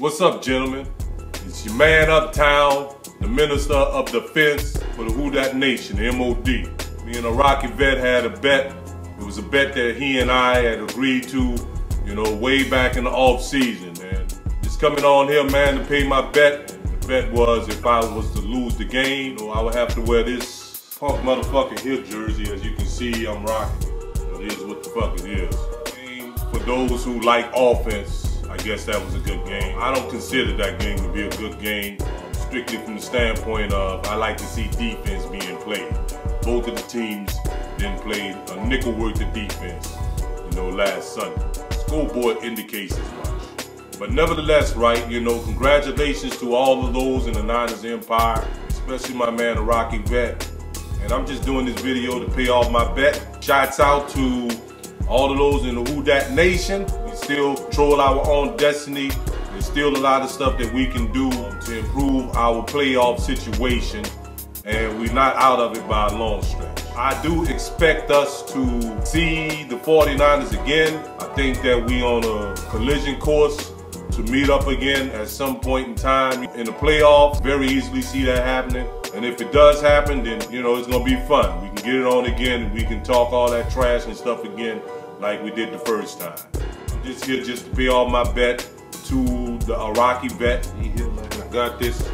What's up, gentlemen? It's your man uptown, the Minister of Defense for the Who Dat Nation, the MOD. Me and Iraqi vet had a bet. It was a bet that he and I had agreed to, you know, way back in the off season. And just coming on here, man, to pay my bet. The bet was if I was to lose the game, you know, I would have to wear this punk motherfucking hip jersey. As you can see, I'm rocking. It is what the fuck it is. For those who like offense, I guess that was a good game. I don't consider that game to be a good game, strictly from the standpoint of I like to see defense being played. Both of the teams then played a nickel worth of defense, you know, last Sunday. Scoreboard indicates as much. But nevertheless, right, you know, congratulations to all of those in the Niners Empire, especially my man, the Iraqi Vet. And I'm just doing this video to pay off my bet. Shouts out to all of those in the Who Dat Nation still control our own destiny. There's still a lot of stuff that we can do to improve our playoff situation, and we're not out of it by a long stretch. I do expect us to see the 49ers again. I think that we on a collision course to meet up again at some point in time in the playoffs. Very easily see that happening. And if it does happen, then, you know, it's going to be fun. We can get it on again. We can talk all that trash and stuff again like we did the first time. Just here just to pay off my bet to the Iraqi vet. He here, man. I got this.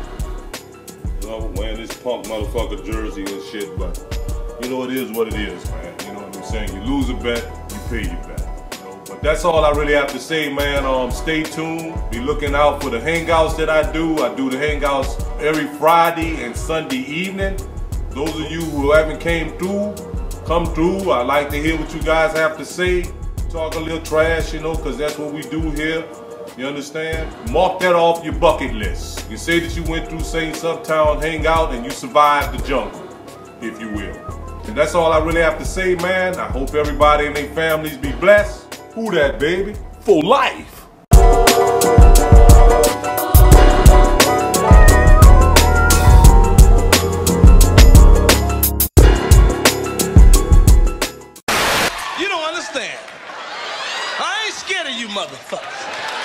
You know, wearing this punk motherfucker jersey and shit, but you know it is what it is, man. You know what I'm saying? You lose a bet, you pay your bet. You know? But that's all I really have to say, man. Um, stay tuned. Be looking out for the hangouts that I do. I do the hangouts every Friday and Sunday evening. Those of you who haven't came through, come through. I like to hear what you guys have to say talk a little trash, you know, because that's what we do here. You understand? Mark that off your bucket list. You say that you went through Saints Uptown Hangout and you survived the jungle, if you will. And that's all I really have to say, man. I hope everybody and their families be blessed. Who that, baby? For life. You don't understand. I ain't scared of you motherfuckers.